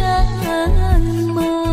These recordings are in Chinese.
啊，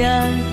单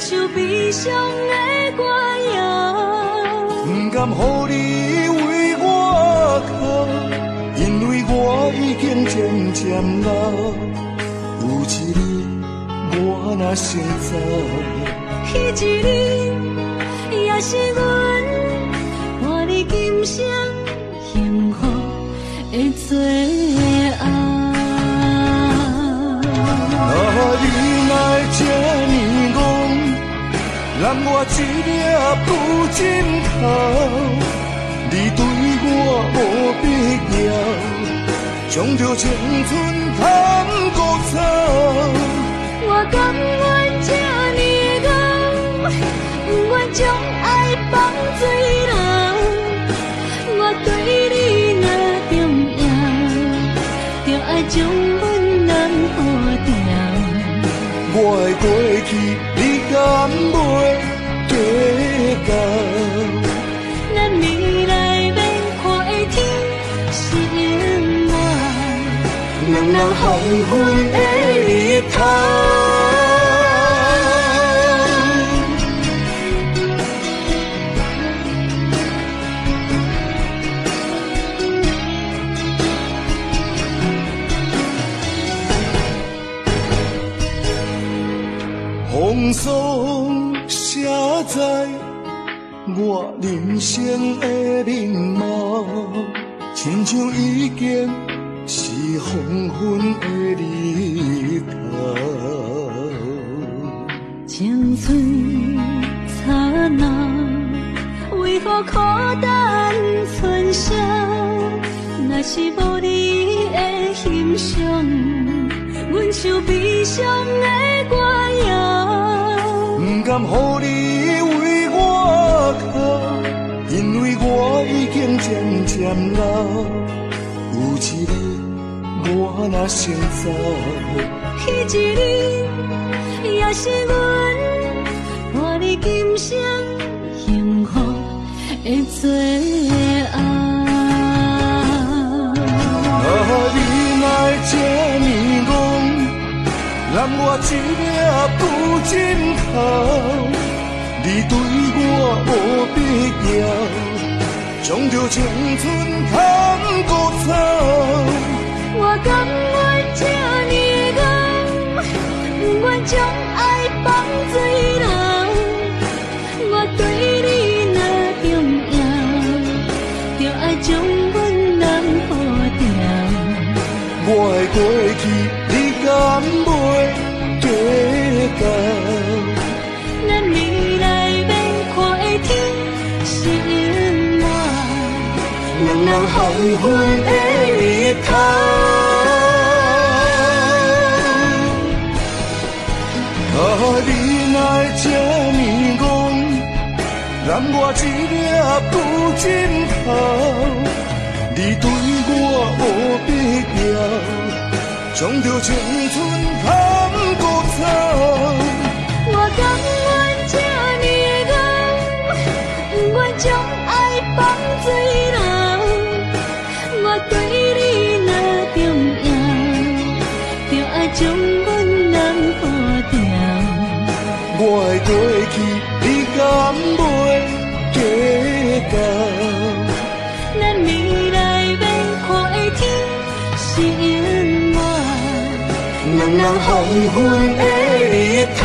阮就悲伤的歌谣。不甘乎你为我哭，因为我已经渐渐老。有一日我若先走，彼一日也是阮伴你今生幸福的最我一粒不枕头。你对我无必要，将着青春贪古草。我甘愿这呢戆，不愿将爱放水流。我对你若重要，就爱将阮人护掉。我的过去，你敢袂咱未来要看的天是永远，两人黄昏的日头。人生的面貌，亲像已经是黄昏的日头。青春刹那，为何孤单存剩？若是无你的欣赏，阮就悲伤的歌谣。不甘乎你我已经渐渐老。有一日我若先走，彼一日也是阮伴你今生幸福的最后。啊，你来这呢戆，揽我一粒不枕头。你对我无必要，将着青春贪古草。我甘愿这呢戆，不愿将爱放水流。我对你若重要，就爱将阮人护掉。我的过去，你敢袂记得？两人黄昏的日头。啊，你来这呢戆，揽我一粒不枕头。你对我无必要，将着青春贪古草。我甘愿这呢戆，不愿将对你若重要，就爱将阮人护掉。我的过去，你敢袂计较？咱未来要看的天是永远。两人黄昏的日头。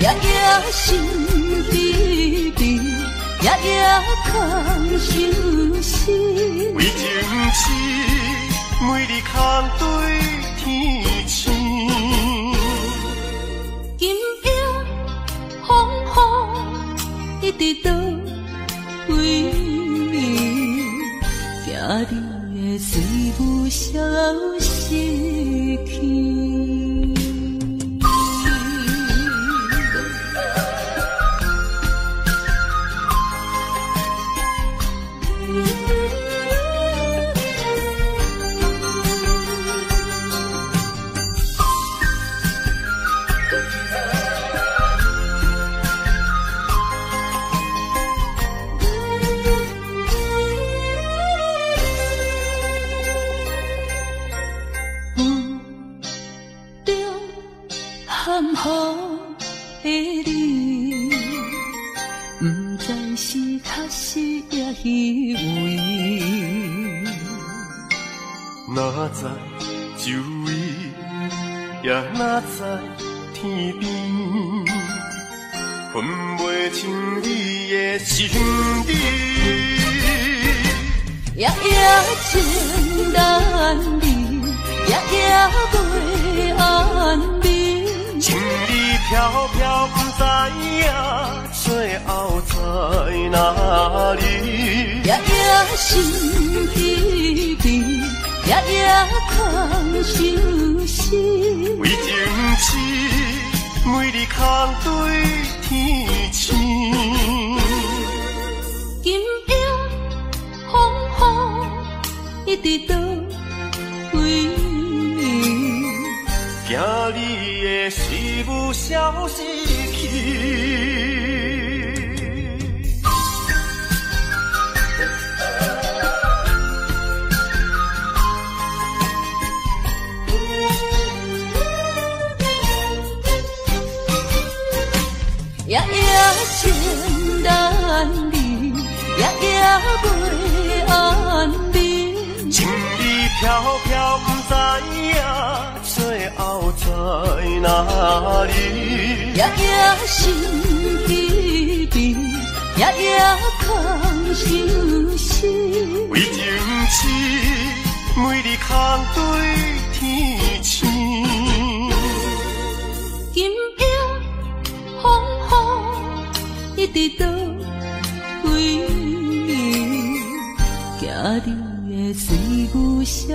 夜夜心悲悲，夜夜空相思。为情痴，每日空对天星。今夜风雨一直倒为眠，惊你的随无消息去。消息去。夜夜情难离，夜夜袂安宁。情意飘飘，不知哪里。夜夜心悲悲，夜夜空相思。为情痴，每日空对天星。今夜风雨一直倒为眠，惊你的随无消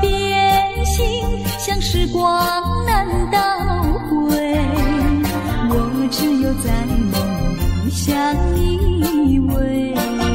变心像时光难倒回我只有在梦里相依偎。